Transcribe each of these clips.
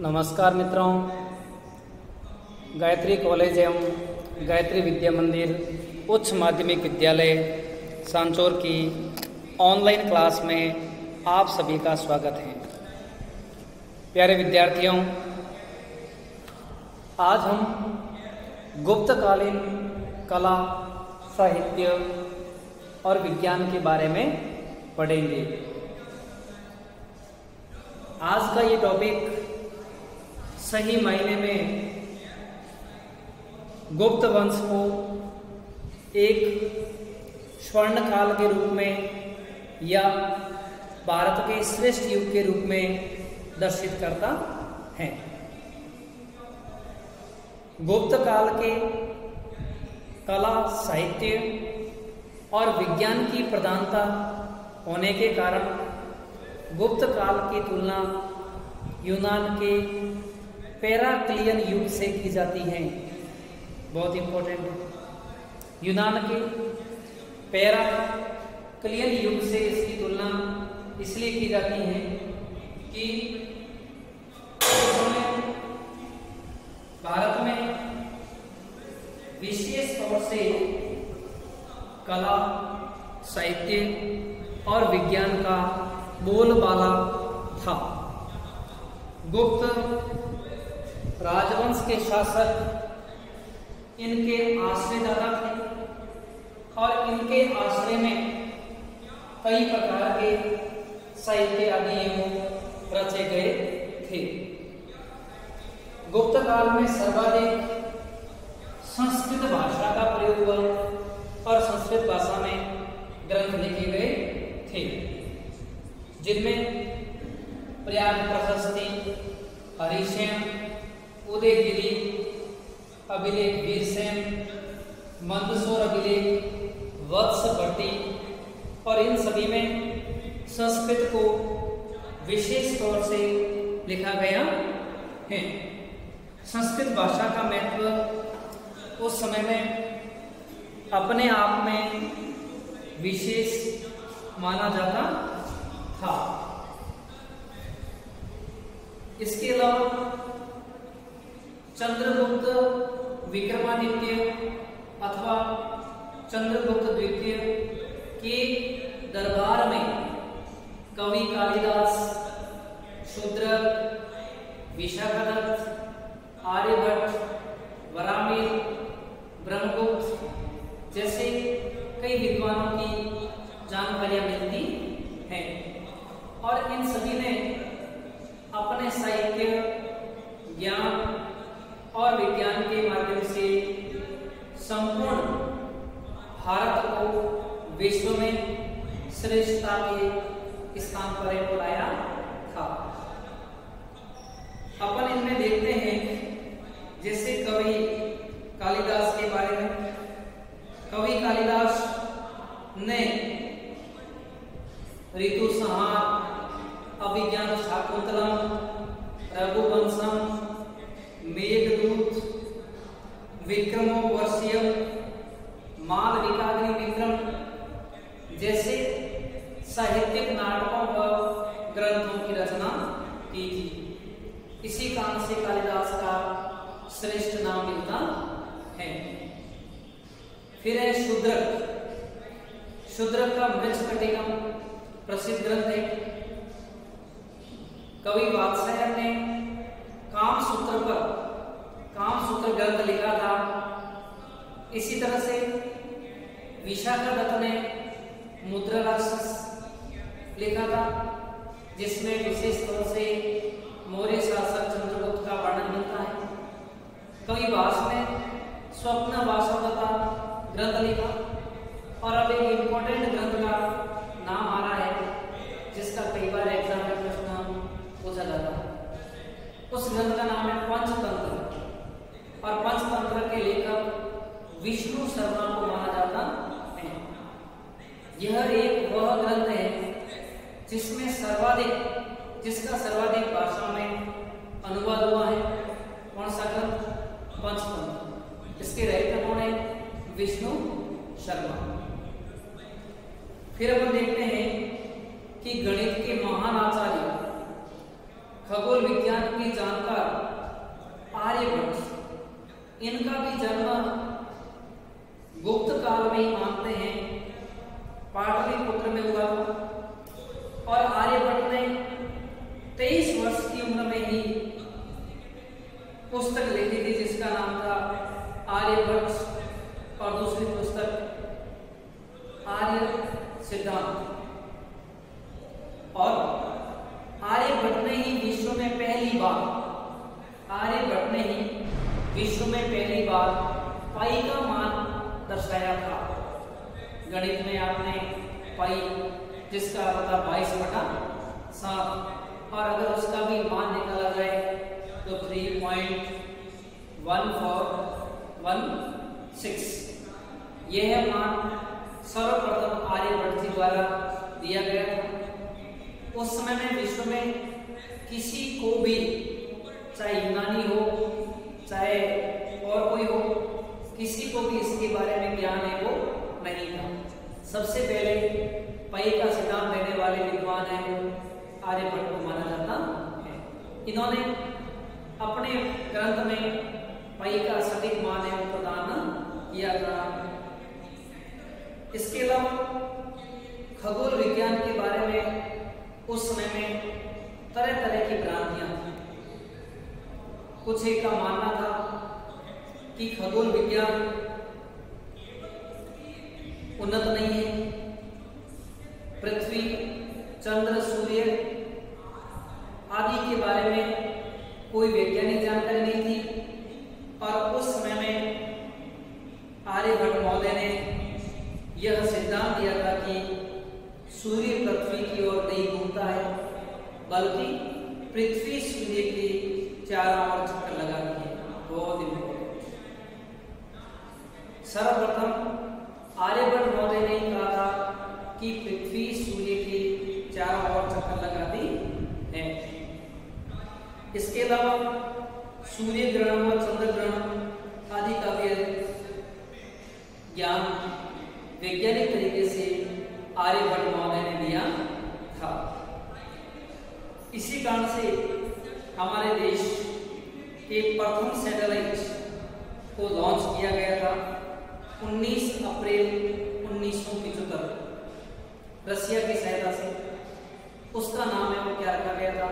नमस्कार मित्रों। गायत्री कॉलेज एवं गायत्री विद्या मंदिर उच्च माध्यमिक विद्यालय सांचौर की ऑनलाइन क्लास में आप सभी का स्वागत है। प्यारे विद्यार्थियों, आज हम गुप्तकालीन कला, साहित्य और विज्ञान के बारे में पढ़ेंगे। आज का ये टॉपिक सही मायने में गुप्त वंश को एक स्वर्ण काल के रूप में या भारत के श्रेष्ठ युग के रूप में दर्शित करता है। गुप्त काल के कला, साहित्य और विज्ञान की प्रधानता होने के कारण गुप्त काल की तुलना यूनान के पेराक्लियन युग से की जाती है। बहुत इंपॉर्टेंट यूनान के पेराक्लियन युग से इसकी तुलना इसलिए की जाती है कि भारत में विशेष तौर से कला, साहित्य और विज्ञान का बोलबाला था। गुप्त राजवंश के शासक, इनके आश्रयदाता थे और इनके आश्रय में कई प्रकार के साहित्य आदि रचे गए थे। गुप्त काल में सर्वाधिक संस्कृत भाषा का प्रयोग हुआ और संस्कृत भाषा में ग्रंथ लिखे गए थे, जिनमें प्रयाग प्रशस्ति हरिशयन उदयगिरी, अभिलेख वीरसेन, मंदसौर अभिलेख, वत्स भट्टी और इन सभी में संस्कृत को विशेष तौर से लिखा गया है। संस्कृत भाषा का महत्व उस समय में अपने आप में विशेष माना जाता था। इसके अलावा चंद्रगुप्त विक्रमादित्य अथवा चंद्रगुप्त द्वितीय के दरबार में कवि कालिदास, शूद्र विशाखदत्त, आर्यभट्ट, वरामिल, ब्रह्मगुप्त जैसे कई विद्वानों की जानकारियाँ मिलती हैं। और इन सभी ने अपने साहित्य, ज्ञान और विज्ञान के माध्यम से संपूर्ण भारत को विश्व में श्रेष्ठता के स्थान पर बुलाया था अपन इनमें देखते हैं जैसे कवि कालिदास के बारे में कवि कालिदास ने ऋतु संहार अभिज्ञान शाकुंतलम रघुवंशम मेघदूत विक्रमो वर्षीय माल विकाग्नि विक्रम जैसे साहित्यिक नाटकों व ग्रंथों की रचना की थी इसी कारण से कालिदास का श्रेष्ठ नाम मिलता है फिर है शूद्रक शूद्रक का मृत कटिकम प्रसिद्ध ग्रंथ है कवि वात्सायन ने काम सूत्र पर काम सूत्र ग्रंथ लिखा था इसी तरह से विशाखा दत्त ने मुद्रा राक्षस लिखा था, जिसमें विशेष तौर से मौर्य शासक चंद्रगुप्त का वर्णन मिलता है। कवि भाष ने स्वप्न वासवता ग्रंथ लिखा और अब एक इंपॉर्टेंट ग्रंथ का नाम आ रहा है, जिसका कई बार एग्ज़ाम में प्रश्न पूछा जाता है। उस ग्रंथ का नाम है पंचतंत्र और पंचतंत्र के लेखक विष्णु शर्मा को माना जाता है यह एक वह ग्रंथ है जिसमें सर्वाधिक, जिसका सर्वाधिक भाषा में अनुवाद हुआ है? कौन सा ग्रंथ? पंचतंत्र इसके रहित कौन है? विष्णु शर्मा। फिर अपन देखते हैं कि गणित के महान आचार्य खगोल विज्ञान की जानकारी पुस्तक लिखी थी जिसका नाम था आर्यभट्ट और दूसरी पुस्तक आर्य सिद्धांत और आर्यभट्ट ने ही विश्व में पहली बार आर्यभट्ट ने ही विश्व में पहली बार पाई का मान दर्शाया था। गणित में आपने पाई जिसका पता बाईस बटा सात, और अगर उसका भी मान निकाला जाए तो three point one four one six यह मान सर्वप्रथम आर्यभट्ट द्वारा दिया गया था। उस समय में विश्व में किसी को भी, चाहे यूनानी हो चाहे और कोई हो, किसी को भी इसके बारे में ज्ञान है, वो नहीं था सबसे पहले पई का सिद्धांत देने वाले विद्वान है आर्यभट्ट को माना जाता है। इन्होंने अपने ग्रंथ में पई का सटीक मान एवं प्रदान किया था। इसके अलावा खगोल विज्ञान के बारे में उस समय में तरह तरह की भ्रांतियाँ थी। कुछ का मानना था कि खगोल विज्ञान उन्नत नहीं है। पृथ्वी चंद्र सूर्य आदि के बारे में कोई वैज्ञानिक जानकारी नहीं थी और उस समय में आर्यभट्ट महोदय ने यह सिद्धांत दिया था कि सूर्य पृथ्वी की ओर नहीं घूमता है बल्कि पृथ्वी सूर्य की चारों ओर चक्कर लगाती है बहुत इंपॉर्टेंट सर्वप्रथम आर्यभट्ट महोदय ने कहा था कि पृथ्वी सूर्य के चारों ओर चक्कर लगाती है। इसके अलावा सूर्य ग्रहण व चंद्र ग्रहण आदि का भी ज्ञान वैज्ञानिक तरीके से आर्यभट्ट महोदय ने दिया था। इसी कारण से हमारे देश के प्रथम सैटेलाइट को लॉन्च किया गया था। 19 अप्रैल उन्नीस रसिया की सहायता से। उसका नाम है, वो क्या रखा गया था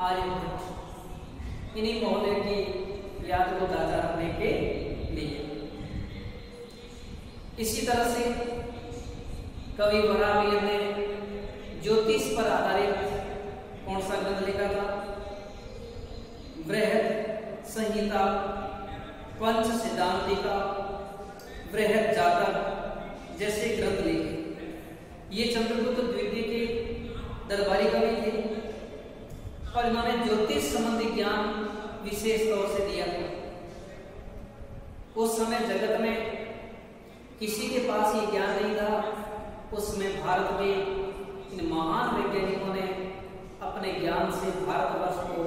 आर्यभट्ट इन्हीं महोदय की याद को ताज़ा रखने के लिए। इसी तरह से कवि वरावीर ने ज्योतिष पर आधारित कौन सा ग्रंथ लिखा था? वृहद संहिता, पंच सिद्धांतिका वृहद जातक जैसे ग्रंथ लिखे। ये चंद्रगुप्त द्वितीय के दरबारी कवि थे। और इन्होंने ज्योतिष संबंधी ज्ञान विशेष तौर से दिया था। उस समय जगत में किसी के पास ये ज्ञान नहीं था। उस समय भारत के इन महान वैज्ञानिकों ने अपने ज्ञान से भारतवर्ष को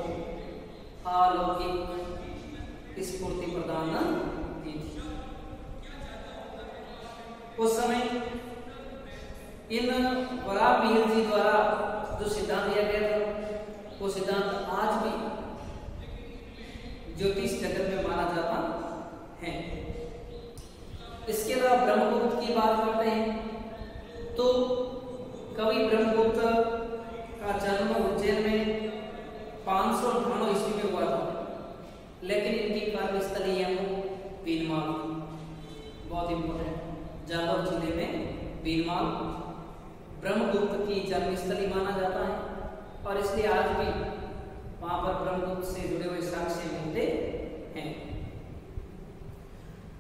अलौकिक स्फूर्ति प्रदान की थी। उस समय इन वराह जी द्वारा जो सिद्धांत दिया गया था, वो सिद्धांत आज भी ज्योतिष जगत में माना जाता है। इसके अलावा ब्रह्मगुप्त की बात करते हैं तो कवि ब्रह्मगुप्त का जन्म उज्जैन में पाँच सौ अठानवे ईस्वी में हुआ था, लेकिन इनकी कर्मस्थली है वो बीरमाल बहुत इंपॉर्टेंट जालौर ज़िले में बीरमाल ब्रह्मगुप्त की जन्मस्थली माना जाता है। और इसलिए आज भी वहाँ पर ब्रह्मगुप्त से जुड़े हुए साक्ष्य मिलते हैं।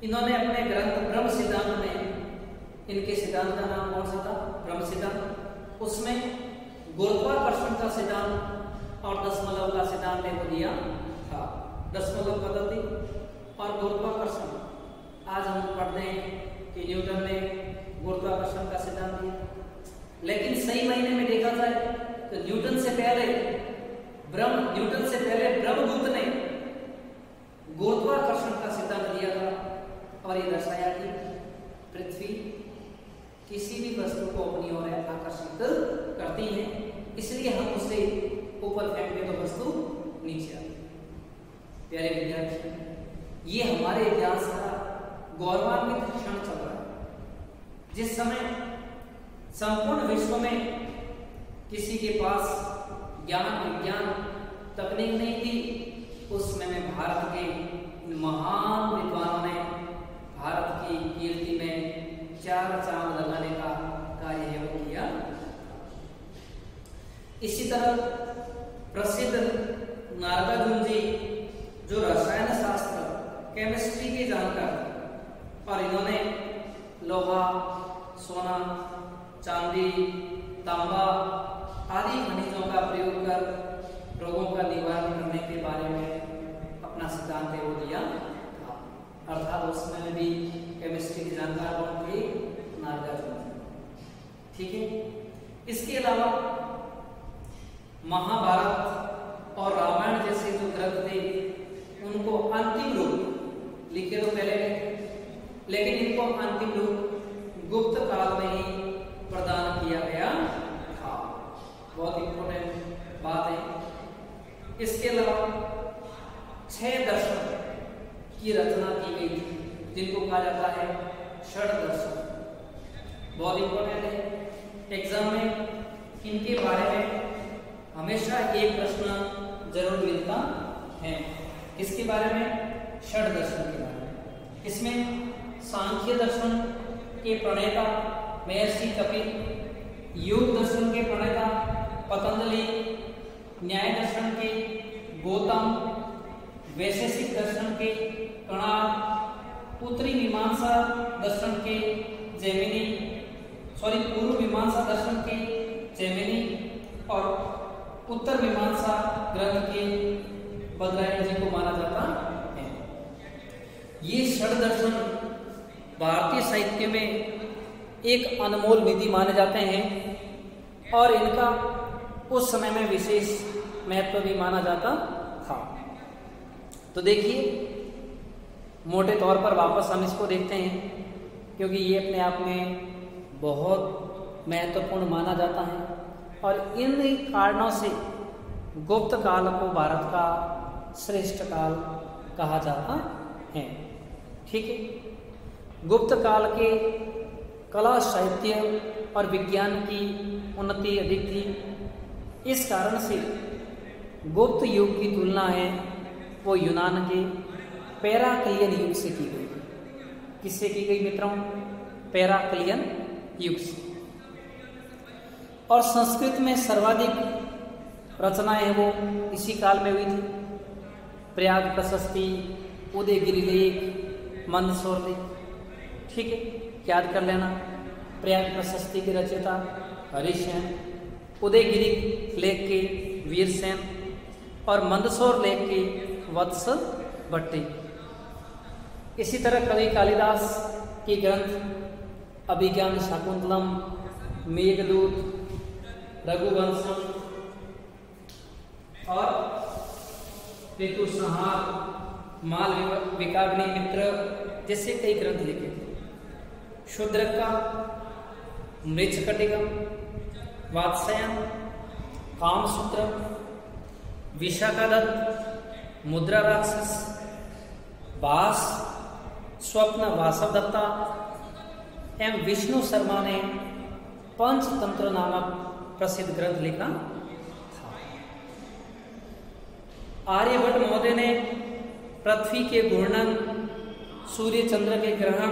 इन्होंने अपने ग्रंथ ब्रह्म सिद्धांत में, इनके सिद्धांत का नाम कौन सा था? ब्रह्म सिद्धांत। उसमें गुरुत्वाकर्षण का सिद्धांत और दशमलव का सिद्धांत को दिया था। दशमलव पद्धति और गुरुत्वाकर्षण आज हम पढ़ते हैं कि न्यूटन ने गुरुत्वाकर्षण का सिद्धांत दिया। लेकिन सही महीने में देखा जाए तो न्यूटन से पहले ब्रह्म, न्यूटन से पहले ब्रह्मगुप्त ने गुरुत्वाकर्षण का सिद्धांत दिया था और ये दर्शाया कि पृथ्वी किसी भी वस्तु को अपनी ओर आकर्षित करती है, इसलिए हम उसे ऊपर फेंकते तो वस्तु नीचे आती प्यारे विद्यार्थी, ये हमारे इतिहास का गौरवान्वित क्षण चल रहा है। जिस समय संपूर्ण विश्व में किसी के पास ज्ञान, विज्ञान, तकनीक नहीं थी, उस समय में भारत के महान विद्वानों ने भारत की कीर्ति में चार चाँद लगाने का कार्य है किया। इसी तरह प्रसिद्ध नारदागुन जी जो रसायन शास्त्र केमिस्ट्री के जानकार और इन्होंने लोहा सोना, चांदी, तांबा आदि खनिजों का प्रयोग कर रोगों का निवारण करने के बारे में अपना सिद्धांत वो दिया था। अर्थात उस समय भी केमिस्ट्री के जानकार कौन थे? नारदागुन ठीक है? इसके अलावा महाभारत और रामायण जैसे जो ग्रंथ थे, उनको अंतिम रूप लिखे तो पहले लेकिन इनको अंतिम रूप गुप्त काल में ही प्रदान किया गया था। बहुत इंपॉर्टेंट बात है। इसके अलावा छह दर्शन की रचना की गई थी, जिनको कहा जाता है षड दर्शन। बहुत इंपॉर्टेंट है। एग्ज़ाम में इनके बारे में हमेशा एक प्रश्न ज़रूर मिलता है। इसके बारे में? षड दर्शन के बारे में। इसमें सांख्य दर्शन के प्रणेता, महर्षि कपिल योग दर्शन के प्रणेता, पतंजलि, न्याय दर्शन के गौतम, वैशेषिक दर्शन के कणाद उत्तरी मीमांसा दर्शन के जैमिनी सॉरी पूर्व मीमांसा दर्शन के जैमिनी और उत्तर मीमांसा ग्रंथ के बदरायण जी को माना जाता है। ये षड दर्शन भारतीय साहित्य में एक अनमोल निधि माने जाते हैं और इनका उस समय में विशेष महत्व भी माना जाता था। तो देखिए, मोटे तौर पर वापस हम इसको देखते हैं, क्योंकि ये अपने आप में बहुत महत्वपूर्ण माना जाता है। और इन कारणों से गुप्त काल को भारत का श्रेष्ठ काल कहा जाता है। ठीक है? गुप्त काल के कला, साहित्य और विज्ञान की उन्नति अधिक थी। इस कारण से गुप्त युग की तुलना है वो यूनान के पैराक्लियन युग से की गई। किससे की गई मित्रों? पैराक्लियन युग से। और संस्कृत में सर्वाधिक रचनाएँ वो इसी काल में हुई थी। प्रयाग प्रशस्ति, उदयगिरी लेख, मंदसौर लेख। ठीक है, याद कर लेना। प्रयाग प्रशस्ति के रचयिता हरिसेन उदयगिरी लेख के वीरसेन और मंदसौर लेख के वत्स भट्टी। इसी तरह कवि कालिदास की ग्रंथ अभिज्ञान शाकुंतलम, मेघदूत, रघुवंश और ऋतु संहार माल विकाग्नि मित्र जैसे कई ग्रंथ लिखे। थे शूद्र का मृक्षकटिका वात्स्यन, कामसूत्र, विशाखादत्त, मुद्रा राक्षस, बास, स्वप्न वासव दत्ता एवं विष्णु शर्मा ने पंचतंत्र नामक प्रसिद्ध ग्रंथ लिखा था। आर्यभट्ट महोदय ने पृथ्वी के घूर्णन, सूर्य चंद्र के ग्रहण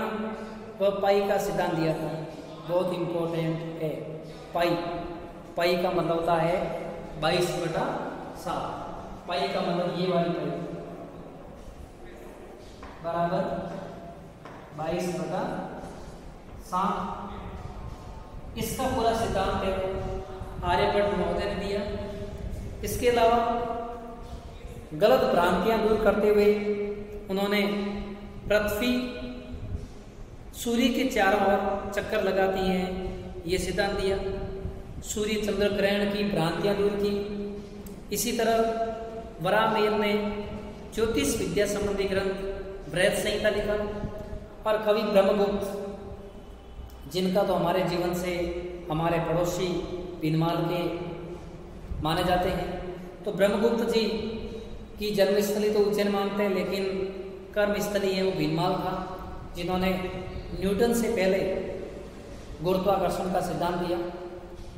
व पाई का सिद्धांत दिया था। बहुत इंपॉर्टेंट है। पाई। पाई का मतलब होता है बाईस बटा सात। पाई का मतलब ये वाली पाई। बराबर बाईस बटा सात। इसका पूरा सिद्धांत है। आर्यभट्ट महोदय ने दिया। इसके अलावा गलत भ्रांतियाँ दूर करते हुए उन्होंने पृथ्वी सूर्य के चारों ओर चक्कर लगाती हैं, ये सिद्धांत दिया। सूर्य चंद्र ग्रहण की भ्रांतियाँ दूर की। इसी तरह वरामेर ने ज्योतिष विद्या संबंधी ग्रंथ वृहद संहिता लिखा और कवि ब्रह्मगुप्त, जिनका तो हमारे जीवन से हमारे पड़ोसी पिनमाल के माने जाते हैं। तो ब्रह्मगुप्त जी की जन्मस्थली तो उज्जैन मानते हैं, लेकिन कर्मस्थली है वो भीनमाल था। जिन्होंने न्यूटन से पहले गुरुत्वाकर्षण का सिद्धांत दिया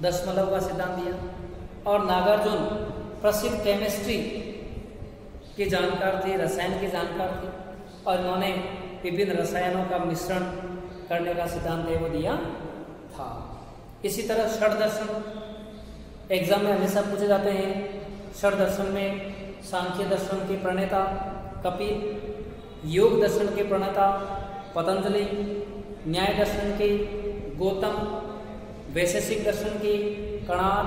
दशमलव का सिद्धांत दिया, और नागार्जुन प्रसिद्ध केमिस्ट्री के जानकार थे, रसायन के जानकार थे, और इन्होंने विभिन्न रसायनों का मिश्रण करने का सिद्धांत वो दिया था। इसी तरह षड दर्शन। एग्ज़ाम में हमेशा पूछे जाते हैं, षड दर्शन में सांख्य दर्शन के प्रणेता कपिल योग दर्शन के प्रणेता पतंजलि, न्याय दर्शन के, गौतम, वैशेषिक दर्शन के कणाद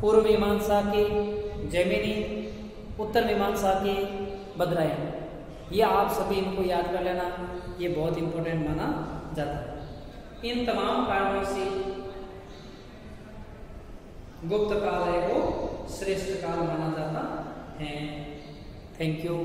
पूर्व मीमांसा के, जैमिनी, उत्तर मीमांसा के, बद्रायन। ये आप सभी इनको याद कर लेना, ये बहुत इंपॉर्टेंट माना जाता है। इन तमाम कारणों से गुप्त काल है वो श्रेष्ठ काल माना जाता है। Thank you